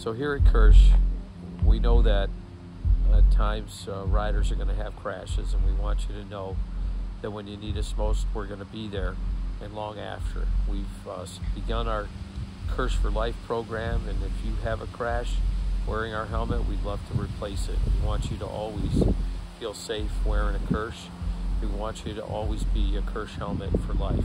So here at KIRSH, we know that at times uh, riders are going to have crashes, and we want you to know that when you need us most, we're going to be there and long after. We've uh, begun our KIRSH for Life program, and if you have a crash wearing our helmet, we'd love to replace it. We want you to always feel safe wearing a KIRSH. We want you to always be a KIRSH helmet for life.